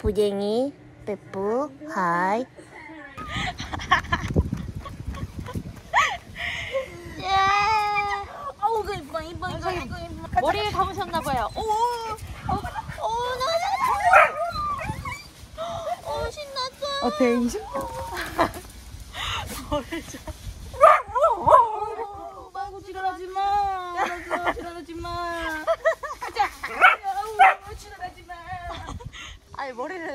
부쟁이 빼뿌 하이 어우 그 이뻐 이뻐 이뻐 이뻐 이뻐 머리에 감으셨나봐요 오, 오, 오, 나, 신났어. 어때 인심? 말고 지랄하지 마. 알았어, 지랄하지 마. 가자. 아우, 지랄하지 마.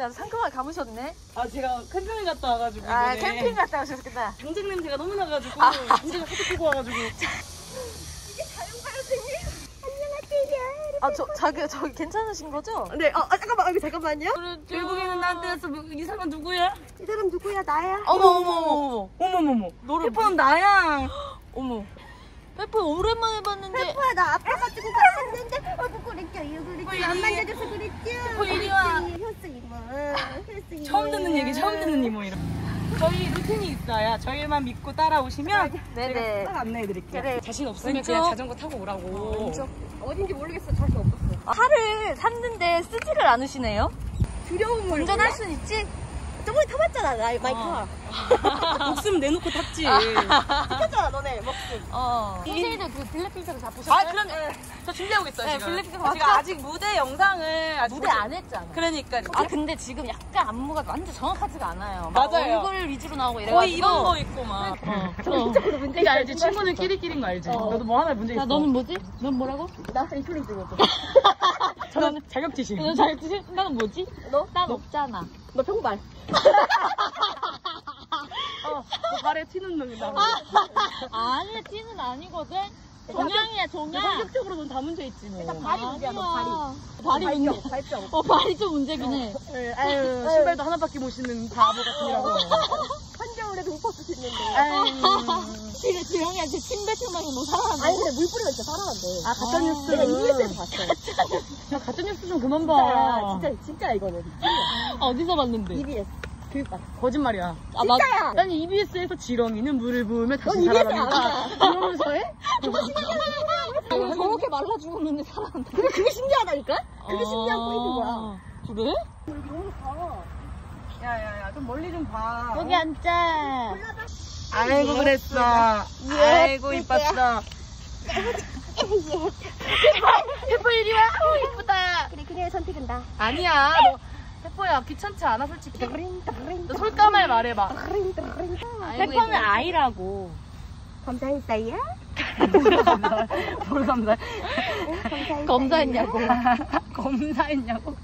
아주 상큼하게 감으셨네. 아 제가 캠핑을 갔다 와가지고 아 이번에 캠핑 갔다 오셨겠다. 경쟁 냄새가 너무 나가지고 아. 경쟁을 하도 피고 와가지고 아저 자기 저기 괜찮으신 거죠? 네, 어, 아, 잠깐만, 아, 잠깐만요. 결국에는 나한테 왔어 뭐, 이 사람 누구야? 이 사람 누구야, 나야? 어머 어머 어머 어머머머 너를 페퍼는 나야 어머. 페퍼 오랜만에 봤는데. 페퍼야, 나 아파가지고 갔었는데, 어, 그랬죠, 그랬죠. 안 만져줘서 그랬죠. 페퍼 이리 와. 효스 효스 이모. 처음 듣는 얘기 처음 듣는 이모 이런 저희 루틴이 있어요 저희만 믿고 따라오시면 네네. 딱 안내해드릴게요 그래. 자신 없으면 왼쪽. 그냥 자전거 타고 오라고 왼쪽. 어딘지 모르겠어, 자신 없었어. 팔을 샀는데 쓰지를 않으시네요. 두려움을. 운전할 순 있지? 저번에 타봤잖아, 나 마이카. 목숨 내놓고 탔지 시켰잖아, 너네, 먹고. 어. 선생님도 그 블랙필터를 잡으셨어요? 아 그럼 저 준비하고 있어요 네, 지금 블랙핑크 제가 봤죠? 아직 무대 영상을 아직 무대 안 했잖아. 그러니까 아 근데 지금 약간 안무가 완전 정확하지가 않아요. 막 맞아요. 얼굴 위주로 나오고 이래가지고. 거의 이런 거 있고 막 정신적으로 문제 그러니까 알지 친구는 끼리끼리인 거 알지 너도 뭐 하나 문제 있어 야 너는 뭐지? 넌 뭐라고? 나 인플루언서 찍었어. 저는 자격지심 너 잘지? 나는 뭐지? 너? 난 없잖아. 너 평발. 어, 그 발에 튀는 놈이 나 아니 티는 아니거든. 종양이야 종양. 성격적으로 넌다 문제 있지 뭐 발이 문제야, 너 발이. 발이 문제. 발정. 어 발이 좀 문제긴 해. 네, 아유 신발도 하나밖에 못 신는 바보 같으라고 한겨울에도 못 벗을 수 있는데. 아유 지금 지영이한테 침 뱉으면서 너 살아난다. 아니, 근데 물 뿌리면 진짜 살아난대. 아 가짜 뉴스 내가 EBS에서 봤어. 야, 가짜 뉴스 좀 그만 봐 진짜, 진짜 이거는. 어디서 봤는데? EBS. 교육받 거짓말이야 아, 나- 진짜야! 난 EBS에서 지렁이는 물을 부으면 다시 알아. 이러면서 해? 아, 저렇게 말라 죽었는데 살아난다. 근데 그게 신기하다니까? 그게 신기한 포인트인 거야. 그래? 여기 너무 가. 야야야 좀 멀리 좀봐 여기 앉자. 아이고 그랬어 아이고 이뻤어 페퍼 이리 와. 어, 이쁘다. 그래, 그녀의 선택은 나. 아니야 너 페퍼야 귀찮지 않아 솔직히 너 솔까말 말해봐. 페퍼는 아이라고. 감사했어요? 뭘 감사해 감사했어요. 검사했냐고. 검사했냐고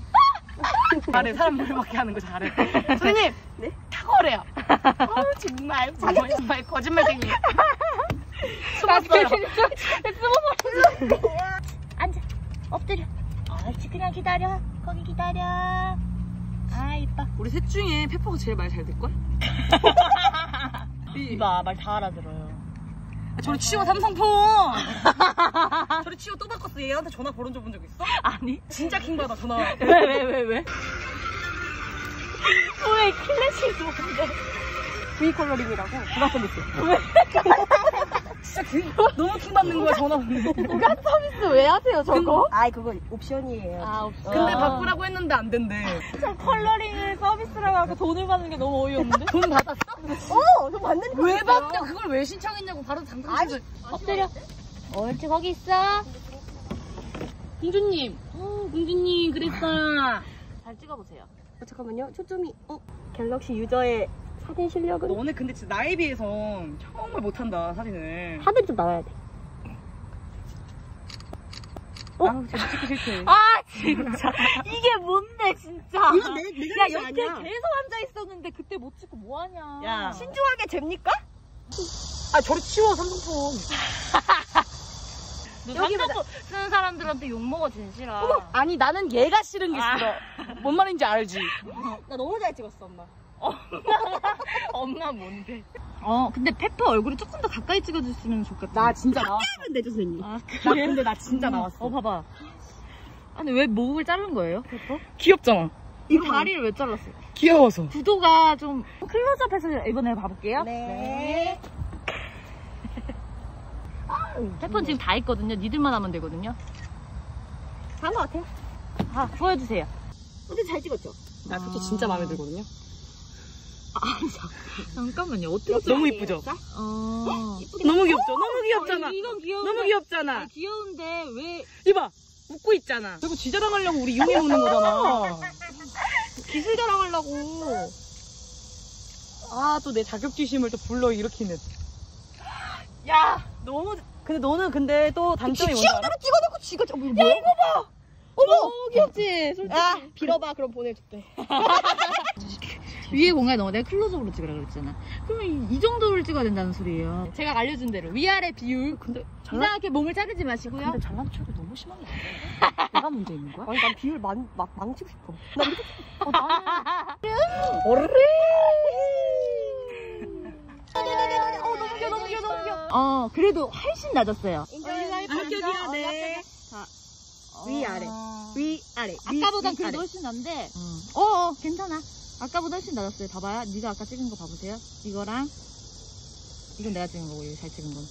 잘해 사람 물밖에 하는 거 잘해 선생님 네? 탁월해요 어, 정말 정말 정말 거짓말쟁이 숨었어요 앉아. 엎드려. 옳지 그냥 기다려. 거기 기다려. 아 이뻐. 우리 셋 중에 페퍼가 제일 말잘 될걸? 이- 이봐 말 다 알아들어요. 아, 저리 치워 삼성폰 저리 치워 또 바꿨어 얘한테 전화 걸은 적 본 적 있어? 아니. 진짜 킹받아 전화 왜왜왜 왜? 왜 클래식 뭔데? V 컬러링이라고. 그만 서비스. 진짜 킹, 너무 킹받는 거야 전화 오는 거 누가 서비스 왜 하세요 저거? 아이, 그거 옵션이에요. 아 없어. 근데 바꾸라고 했는데 안 된대 저 컬러링을 서비스라고 하고 돈을 받는 게 너무 어이없는데? 돈 받았어? 어, 너 맞는 거왜 있어요. 바뀌어 그걸 왜 신청했냐고 바로 당근 아니, 엎드려. 옳지 거기 있어. 공주님 어 공주님 그랬어요 잘 찍어보세요. 어, 잠깐만요. 초점이, 어, 갤럭시 유저의 사진 실력은? 너네 근데 진짜 나에 비해서 정말 못한다 사진을 하늘이 좀 나와야 돼. 어? 아우 진짜 찍기 싫대 아 진짜 이게 뭔데 진짜. 이건 내- 내가 야 옆에 아니야. 계속 앉아 있었는데 그때 못 찍고 뭐 하냐. 야. 신중하게 잽니까? 아 저리 치워 삼성폰 너 여기 삼성폰 쓰는 사람들한테 욕 먹어 진실아. 아니 나는 얘가 싫은 게 아. 싫어 뭔 말인지 알지 나 너무 잘 찍었어, 엄마. 엄마 뭔데? 어 근데 페퍼 얼굴을 조금 더 가까이 찍어줬으면 좋겠다. 나 진짜 나왔어 하면 되죠, 선생님. 아나 근데 나 진짜 나왔어 어 봐봐. 아니 왜 목을 자른 거예요, 페퍼? 귀엽잖아 이 다리를 왜 잘랐어요? 귀여워서 구도가 좀 클로즈업해서 이번에 봐볼게요. 네. 페퍼는 지금 다 있거든요. 니들만 하면 되거든요. 다한 것 같아요. 아 보여주세요. 근데 잘 찍었죠? 나 솔직히 진짜 마음에 들거든요. 잠깐만요. 어떻게 너무 이쁘죠? 어. 너무 귀엽죠? 너무 귀엽잖아. 어, 이건 귀여운데. 너무 귀엽잖아. 귀여운데 왜 이봐. 웃고 있잖아. 그리고 지 자랑하려고 우리 이용해 먹는 거잖아. 기술 자랑하려고. 아, 또 내 자격지심을 또 불러 일으키는. 야, 너무. 근데 너는 근데 또 단점이 뭔지 알아? 찍어놓고 지가 저 뭐야? 야 이거 봐. 어머! 너무 귀엽지? 솔직히. 야 빌어봐 그럼 보내줄게. 위에 공간에 넣어 내가 클로즈업으로 찍으라 그랬잖아. 그러면 이, 이 정도를 찍어야 된다는 소리예요. 제가 알려준 대로 위아래 비율. 근데 잘난, 이상하게 몸을 자르지 마시고요. 근데 잘난 척이 너무 심한 거 아니야? 내가 문제 있는 거야? 아니 난 비율 망, 막 망치고 싶어. 어, 나는. 어르르! 어 너무 귀여워 너무 귀여워 너무 귀여워. 어 그래도 훨씬 낮았어요. 합격이야, 네. 위아래. 어. 위아래. 아까보단 그래도 훨씬 난데. 어, 어 괜찮아. 아까보다 훨씬 낮았어요. 봐봐요. 네가 아까 찍은 거 봐보세요. 이거랑 이건 내가 찍은 거고 이거 잘 찍은 건.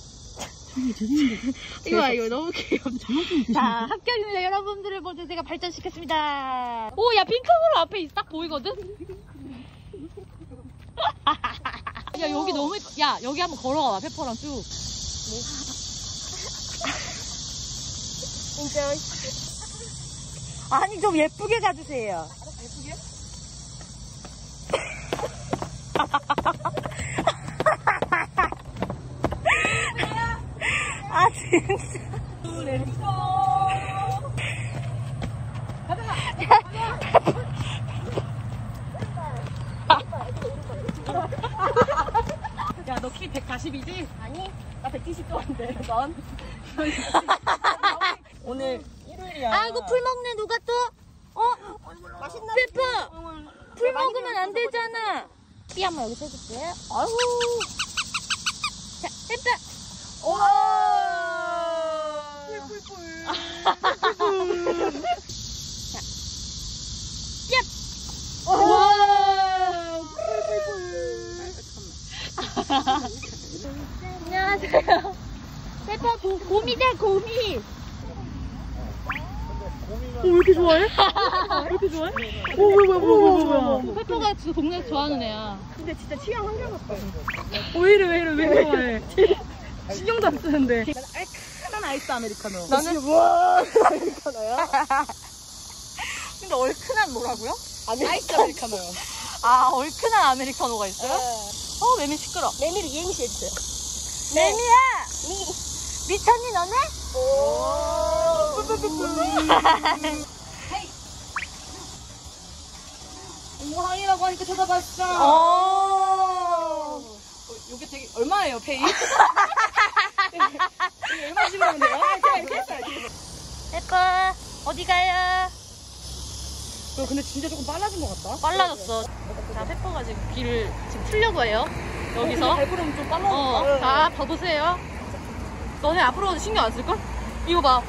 이거 봐, 이거 너무 귀엽죠. 자, 합격입니다. 여러분들을 먼저 제가 발전시켰습니다. 오, 야, 핑크으로 앞에 딱 보이거든? 야, 여기 너무. 야, 여기 한번 걸어가 봐, 페퍼랑 쭉. 아니 좀 예쁘게 가주세요. 아 진짜. 야, 너 키 140이지? 아니, 나 170도인데, 넌? 오늘 일요일이야. 아이고, 풀 먹네, 누가 또? 어? 맛있나? 페퍼! 풀 먹으면 안 되잖아. 삐 한번 여기서 해줄게요. 아이고. 자, 페퍼! 와! 와! 안녕하세요. 페퍼 고, 곰이다, 곰이. 어, 왜 이렇게 좋아해? 왜 이렇게 좋아해? 어, 뭐야, 뭐야, 뭐야, 뭐야, 뭐야. 페퍼가 그 동네 좋아하는 애야. 근데 진짜 취향 한결 같다. 어, 왜 이래, 왜 이래, 왜 좋아해? 신경도 안 쓰는데. 난 알큰한 아이스 아메리카노. 나는 와 아메리카노야? 근데 얼큰한 뭐라고요? 아이스 아메리카노요. 아, 얼큰한 아메리카노가 있어요? 어, 매미 시끄러. 메밀 이행시 해주세요. 매미야! 미. 미쳤니, 너네? 오. 우항이라고 하니까 쳐다봤어. 어. 이게 되게, 얼마예요, 페이? 이게 얼마 주면 돼요? 했어요. 페퍼, 어디 가요? 너 근데 진짜 조금 빨라진 것 같다. 빨라졌어. 자, 페퍼가 지금 길을 지금 풀려고 해요. 여기서. 발걸음 좀 빨라. 어, 자, 봐보세요. 너네 앞으로 신경 안 쓸걸? 이거 봐.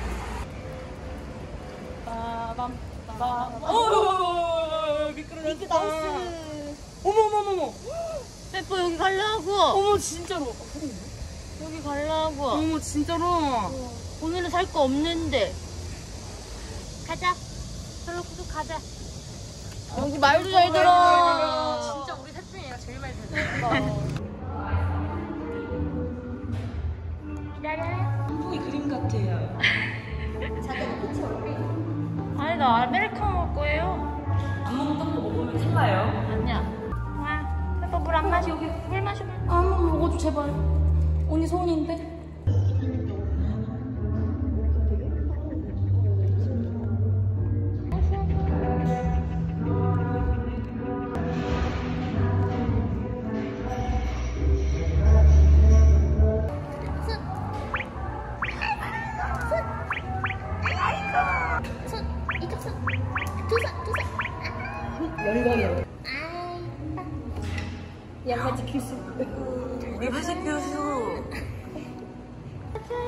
빠밤. 어, 미끄러졌어. 미끄러웠어. 어머, 어머, 어머, 어머. 페퍼 여기 가려고. 어머, 진짜로. 여기 가려고. 어머, 진짜로. 오늘은 살 거 없는데. 가자. 별로 구독 가자. 여기 말도 잘 들어. 진짜 우리 셋 중에 얘가 제일 많이 들어. 기다려. 한국이 그림 같아요. 아니, 나 아메리카노 먹을 거예요. 거 먹으면 나요. 아니야. 와, 페퍼 물안 마셔. 여기 물 마셔. 아, 먹어줘, 제발. 언니 소원인데. 리 화식 교수.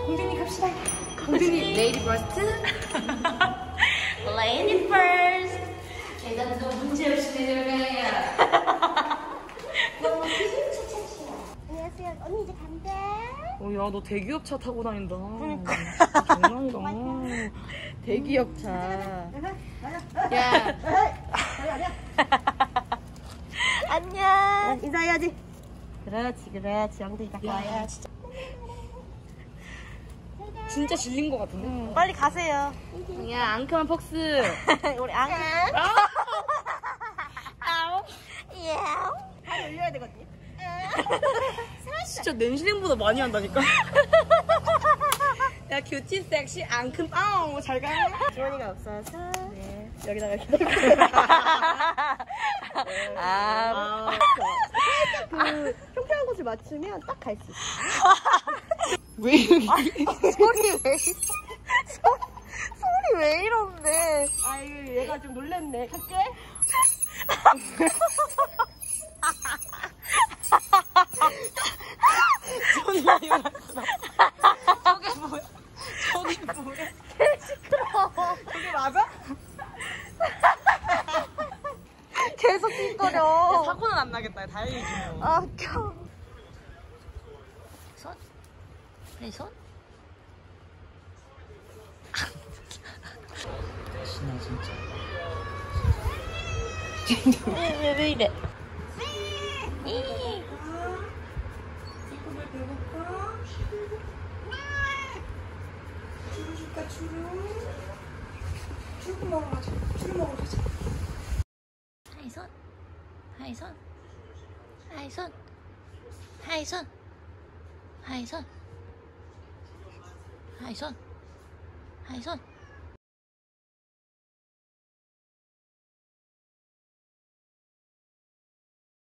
공주님 갑시다. 공주님, Lady first. Lady first. 계단도 문제 없이 내려가요. 안녕하세요. 언니 이제 간대. 어, 야, 너 대기업 차 타고 다닌다. 그러니까. 장난이다. 대기업 차. 야? 안녕. 인사해야지. 그렇지, 그렇지. 엉덩이 닦고 와야 진짜. 진짜 질린 것 같은데? 빨리 가세요. 야, 앙큼한 폭스. 우리 안. 예. 다리 올려야 되거든요. 진짜 냄새보다 많이 한다니까? 야, 큐티 섹시 앙큼 아우 잘 가. 주머니가 없어서. 네. 여기다가 이렇게. 아. 그 평평 한 곳을 맞추면 딱 갈 수 있어. 왜 이렇게? 소리 왜? 소리 왜 이러는데? 아유, 얘가 좀 놀랬네. 갈게. 손이 일어났어. 저게 뭐야? 저게 뭐야? 저게 맞아? 계속 야, 찡거려. 사고는 안 나겠다. 다행이지 뭐. 아, 켜. 손? 내 손? 신나 진짜. 왜, 왜, 왜 이래? 하이 손, 하이 손, 하이 손, 하이 손, 하이 손, 하이 손, 하이 손.